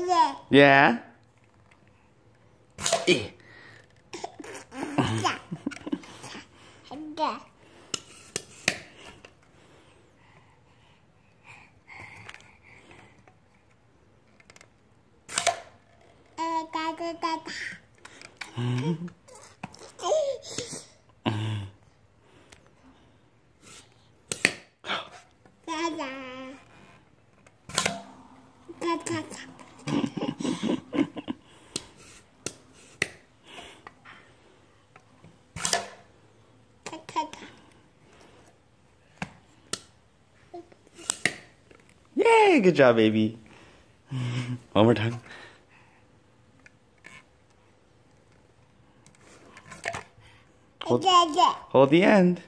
yeah? yeah. Mm-hmm. Yay! Good job, baby. One more time. Hold, hold the end.